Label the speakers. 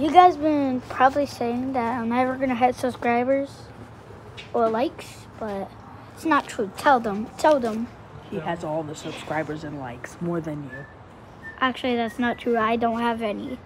Speaker 1: You guys been probably saying that I'm never gonna hit subscribers or likes, but it's not true. Tell them. Tell them.
Speaker 2: He has all the subscribers and likes, more than you.
Speaker 1: Actually, that's not true. I don't have any.